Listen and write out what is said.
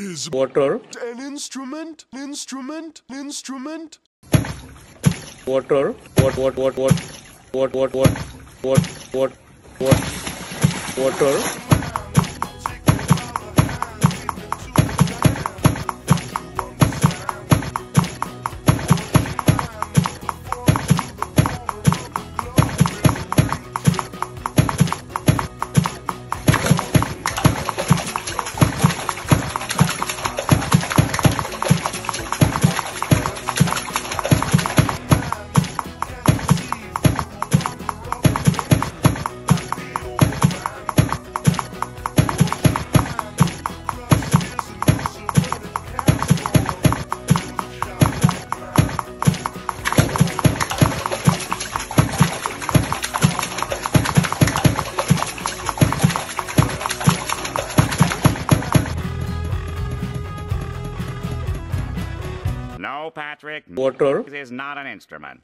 Is water, an instrument? Instrument? Instrument? water, what, what, what, what, what, what, what, what, what, what, water, No, Patrick. Water is not an instrument.